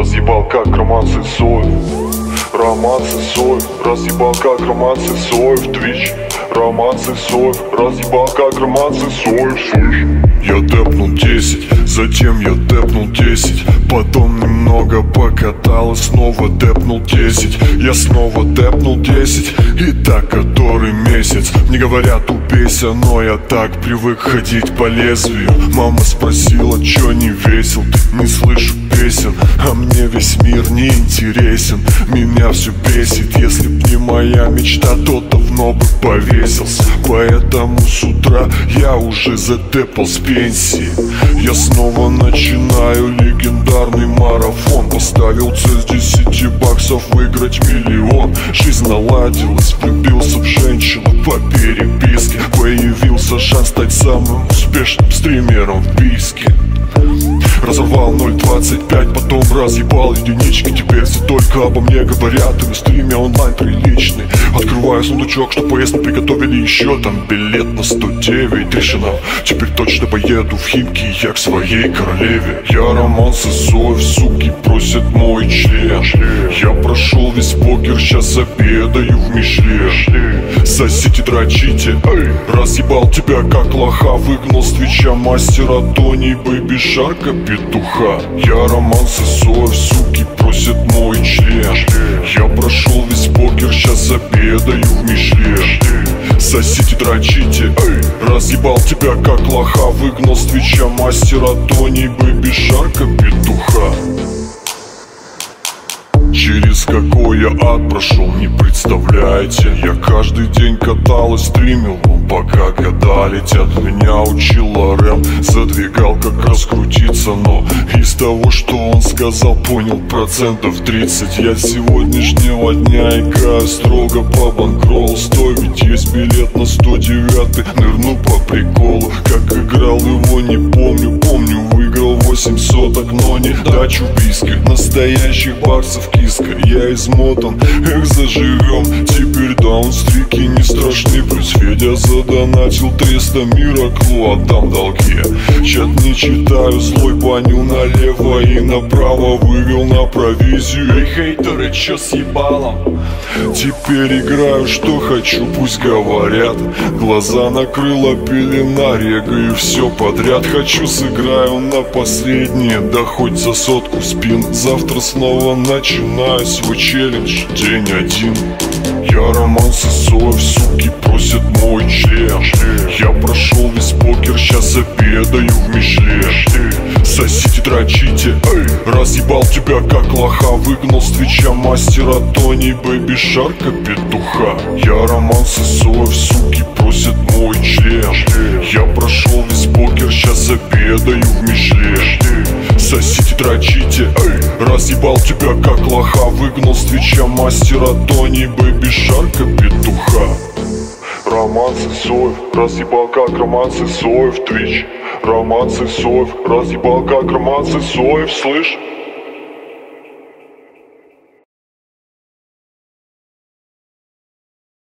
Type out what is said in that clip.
разъебал как Роман Сысоев Роман Сысоев, разъебал как Роман Сысоев Твич Роман Сысоев, разъебал как Роман Сысоев, слышь Я тэпнул 10, затем я тэпнул 10 Потом немного покаталась, снова тэпнул 10 Я снова тэпнул 10, и так который месяц. Не говорят упейся, но я так привык ходить по лезвию. Мама спросила, чё не весел, ты не слышу мир не интересен. Меня все бесит, если б не моя мечта То давно бы повесился. Поэтому с утра я уже затэпал с пенсии. Я снова начинаю легендарный марафон. Поставил цель с 10 баксов выиграть миллион. Жизнь наладилась, влюбился в женщину по переписке. Появился шанс стать самым успешным стримером в Бийске Разорвал 0.25, потом разъебал единички. Теперь все только обо мне говорят И на стриме онлайн приличный. Открываю сундучок, что поездку приготовили еще. Там билет на 109 решено. Теперь точно поеду в Химки Я к своей королеве. Я Роман Сысоев, суки просят мой член. Я прошел весь покер, сейчас обедаю в Мишле. Сосите, дрочите, Разъебал тебя как лоха Выгнал с твича мастера Тони. Бэйби Шарка петуха Я Роман Сысоев, суки просят мой член. Я прошел весь покер, сейчас обедаю в Мишле Сосите, дрочите, эй! Разъебал тебя как лоха Выгнал с твича мастера Тони. Бэйби Шарка петуха Через какой я ад прошел, не представляете. Я каждый день катал и стримил, пока года летят Меня учила Рэм, задвигал как раскрутиться. Но из того, что он сказал, понял процентов 30 Я сегодняшнего дня играю строго по банкролл Стой, ведь есть билет на 109 Нырну по приколу, как играл его не помню но не дачу в Бийске Настоящих баксов киска, я измотан Эх, заживем, теперь даунстрики не страшны. Плюс Федя задонатил 300 мираклу, отдам долги Чат читаю, злой банил налево и направо Вывел на провизию. Эй, хейтеры, чё с ебалом? Теперь играю, что хочу, пусть говорят. Глаза накрыла пелена, регаю все подряд. Хочу, сыграю на последнее, да хоть за сотку спин. Завтра снова начинаю свой челлендж, день один. Я Роман Сысоев, суки просят мой член Я прошел покер, сейчас обедаю в Мишлен, сосите, дрочите, эй! Разъебал тебя как лоха Выгнал с твича мастера Тони Бэйби Шарка петуха. Я Роман Сысоев, суки просят мой член. Я прошел весь покер, сейчас обедаю в Мишлен, сосите, дрочите, эй! Разъебал тебя как лоха Выгнал с твича мастера Тони Бэйби Шарка петуха Роман Сысоев, разъебал как Роман Сысоев Твич Роман Сысоев, разъебал как Роман Сысоев, слышь?